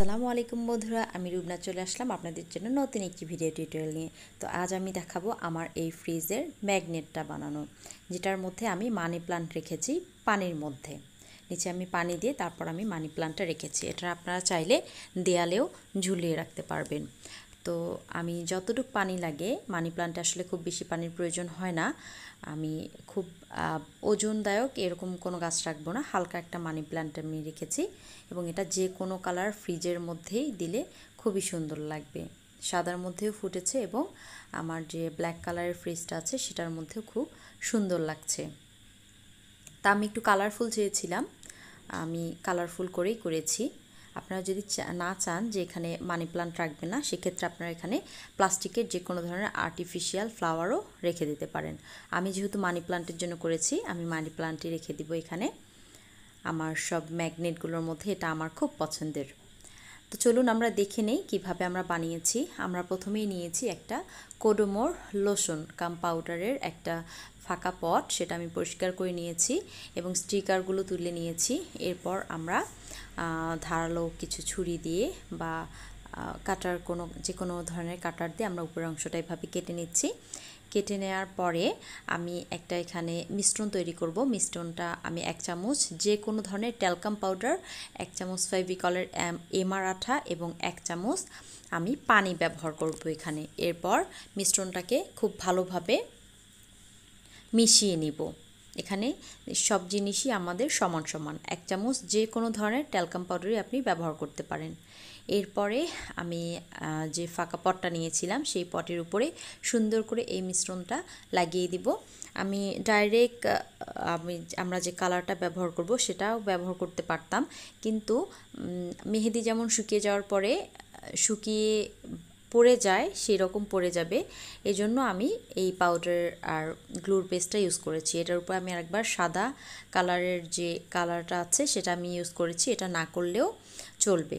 আসসালামু আলাইকুম বন্ধুরা, আমি রুবনা চলে আসলাম আপনাদের জন্য নতুন একটি ভিডিও টিউটোরিয়াল নিয়ে। তো আজ আমি দেখাবো আমার এই ফ্রিজের ম্যাগনেটটা বানানো, যেটার মধ্যে আমি মানি প্লান্ট রেখেছি পানির মধ্যে। নিচে আমি পানি দিয়ে তারপর আমি মানি প্লান্টটা রেখেছি, এটা আপনারা চাইলে দেয়ালেও ঝুলিয়ে রাখতে পারবেন। তো আমি যতটুকু পানি লাগে মানি প্লান্টে আসলে খুব বেশি পানির প্রয়োজন হয় না। আমি খুব ওজনদায়ক এরকম কোনো গাছ রাখব না, হালকা একটা মানি প্লান্ট আমি রেখেছি এবং এটা যে কোনো কালার ফ্রিজের মধ্যেই দিলে খুবই সুন্দর লাগবে। সাদার মধ্যেও ফুটেছে এবং আমার যে ব্ল্যাক কালারের ফ্রিজটা আছে সেটার মধ্যেও খুব সুন্দর লাগছে। তা আমি একটু কালারফুল চেয়েছিলাম, আমি কালারফুল করেই করেছি। আপনারা যদি না চান যে এখানে মানি প্লান্ট রাখবেন না, সেক্ষেত্রে আপনারা এখানে প্লাস্টিকের যে কোনো ধরনের আর্টিফিশিয়াল ফ্লাওয়ারও রেখে দিতে পারেন। আমি যেহেতু মানি প্লান্টের জন্য করেছি, আমি মানি প্লান্টই রেখে দিব এখানে। আমার সব ম্যাগনেটগুলোর মধ্যে এটা আমার খুব পছন্দের। তো চলুন আমরা দেখে নেই কীভাবে আমরা বানিয়েছি। আমরা প্রথমেই নিয়েছি একটা কোডোমোর লোশন কাম পাউডারের একটা ফাঁকা পট সেটা আমি পরিষ্কার করে নিয়েছি এবং স্টিকারগুলো তুলে নিয়েছি। এরপর আমরা ধারালো কিছু ছুরি দিয়ে বা কাটার কোনো, যে কোনো ধরনের কাটার দিয়ে আমরা উপরের অংশটা এভাবে কেটে নিচ্ছি। কেটে নেওয়ার পরে আমি একটা এখানে মিশ্রণ তৈরি করব। মিশ্রণটা আমি এক চামচ, যে কোনো ধরনের ট্যালকাম পাউডার, এক চামচ ফেভিকলের এমআর আঠা এবং এক চামচ আমি পানি ব্যবহার করব এখানে। এরপর মিশ্রণটাকে খুব ভালোভাবে মিশিয়ে নিব। এখানে সব জিনিসই আমাদের সমান সমান। এক চামচ যে কোনো ধরনের ট্যালকাম পাউডারই আপনি ব্যবহার করতে পারেন। এরপরে আমি যে ফাঁকা পটটা নিয়েছিলাম, সেই পটের উপরে সুন্দর করে এই মিশ্রণটা লাগিয়ে দিব। আমি ডাইরেক্ট আমি, আমরা যে কালারটা ব্যবহার করব, সেটাও ব্যবহার করতে পারতাম। কিন্তু মেহেদি যেমন শুকিয়ে যাওয়ার পরে শুকিয়ে পড়ে যায় সেই রকম পড়ে যাবে। এই জন্য আমি এই পাউডার আর গ্লুর পেস্টটা ইউজ করেছি। এটার উপর আমি আরেকবার সাদা কালারের যে কালারটা আছে, সেটা আমি ইউজ করেছি। এটা না করলেও চলবে।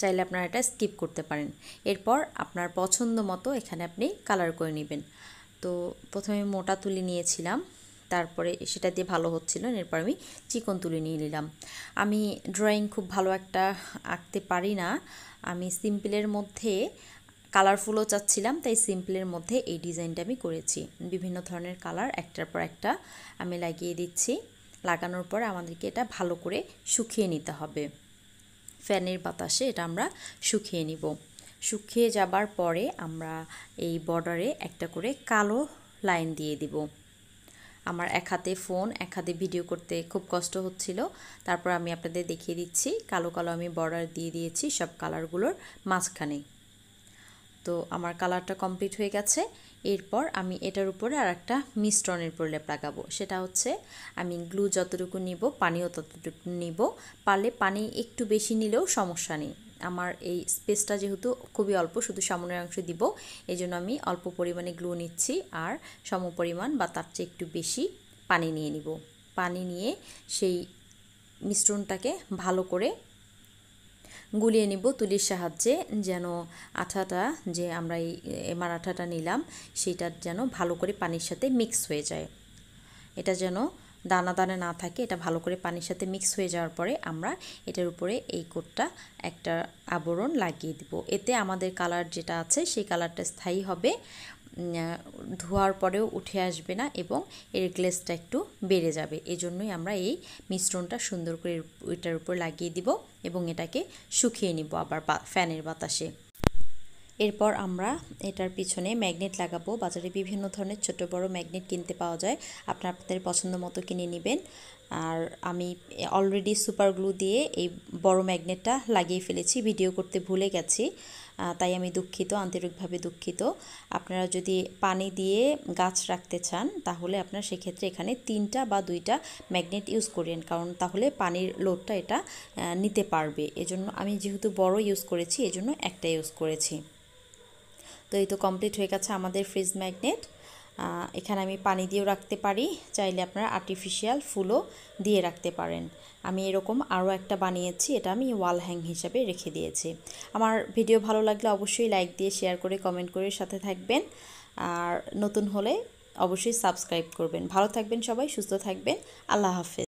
চাইলে আপনারা এটা স্কিপ করতে পারেন। এরপর আপনার পছন্দ মতো এখানে আপনি কালার করে নেবেন। তো প্রথমে মোটা তুলি নিয়েছিলাম। তারপরে সেটা দিয়ে ভালো হচ্ছিল, এরপর আমি চিকন তুলে নিয়ে নিলাম। আমি ড্রয়িং খুব ভালো একটা আঁকতে পারি না। আমি সিম্পলের মধ্যে কালারফুলও চাচ্ছিলাম, তাই সিম্পলের মধ্যে এই ডিজাইনটা আমি করেছি। বিভিন্ন ধরনের কালার একটার পর একটা আমি লাগিয়ে দিচ্ছি। লাগানোর পর আমাদেরকে এটা ভালো করে শুকিয়ে নিতে হবে। ফ্যানের বাতাসে এটা আমরা শুকিয়ে নিব। শুকিয়ে যাবার পরে আমরা এই বর্ডারে একটা করে কালো লাইন দিয়ে দিব। আমার এক হাতে ফোন, এক হাতে ভিডিও করতে খুব কষ্ট হচ্ছিল। তারপর আমি আপনাদের দেখিয়ে দিচ্ছি, কালো কালো আমি বর্ডার দিয়ে দিয়েছি সব কালারগুলোর মাঝখানে। তো আমার কালারটা কমপ্লিট হয়ে গেছে। এরপর আমি এটার উপরে আর একটা মিশ্রণের প্রলেপ লাগাবো। সেটা হচ্ছে, আমি গ্লু যতটুকু নিব, পানিও ততটুকু নিব। পারলে পানি একটু বেশি নিলেও সমস্যা নেই। আমার এই স্পেসটা যেহেতু খুবই অল্প, শুধু সামনের অংশ দিব এই জন্য আমি অল্প পরিমাণে গ্লু নিচ্ছি আর সম পরিমাণ বা তার চেয়ে একটু বেশি পানি নিয়ে নিব। পানি নিয়ে সেই মিশ্রণটাকে ভালো করে গুলিয়ে নিব তুলির সাহায্যে, যেন আঠাটা যে আমরা এই এমার আঠাটা নিলাম, সেটা যেন ভালো করে পানির সাথে মিক্স হয়ে যায়। এটা যেন দানা দানা না থাকে, এটা ভালো করে পানির সাথে মিক্স হয়ে যাওয়ার পরে আমরা এটার উপরে এই কোটটা একটা আবরণ লাগিয়ে দিব। এতে আমাদের কালার যেটা আছে, সেই কালারটা স্থায়ী হবে ধোয়ার পরেও উঠে আসবে না এবং এর গ্লেসটা একটু বেড়ে যাবে। এজন্যই আমরা এই মিশ্রণটা সুন্দর করে এটার উপর লাগিয়ে দিব এবং এটাকে শুকিয়ে নিব আবার ফ্যানের বাতাসে। এরপর আমরা এটার পিছনে ম্যাগনেট লাগাবো। বাজারে বিভিন্ন ধরনের ছোট বড় ম্যাগনেট কিনতে পাওয়া যায়। আপনার আপনাদের পছন্দ মতো কিনে নেবেন। আর আমি অলরেডি সুপার গ্লু দিয়ে এই বড় ম্যাগনেটটা লাগিয়ে ফেলেছি। ভিডিও করতে ভুলে গেছি। তাই আমি দুঃখিত, আন্তরিকভাবে দুঃখিত। আপনারা যদি পানি দিয়ে গাছ রাখতে চান, তাহলে আপনার সেক্ষেত্রে এখানে তিনটা বা দুইটা ম্যাগনেট ইউজ করেন কারণ তাহলে পানির লোডটা এটা নিতে পারবে। এজন্য আমি যেহেতু বড় ইউজ করেছি, এজন্য একটা ইউজ করেছি। তো এই তো কমপ্লিট হয়ে গেছে আমাদের ফ্রিজ ম্যাগনেট এখানে আমি পানি দিয়েও রাখতে পারি। চাইলে আপনারা আর্টিফিশিয়াল ফুলও দিয়ে রাখতে পারেন। আমি এরকম আরও একটা বানিয়েছি, এটা আমি ওয়াল হ্যাং হিসাবে রেখে দিয়েছি। আমার ভিডিও ভালো লাগলে অবশ্যই লাইক দিয়ে শেয়ার করে কমেন্ট করে সাথে থাকবেন। আর নতুন হলে অবশ্যই সাবস্ক্রাইব করবেন। ভালো থাকবেন সবাই, সুস্থ থাকবেন। আল্লাহ হাফেজ।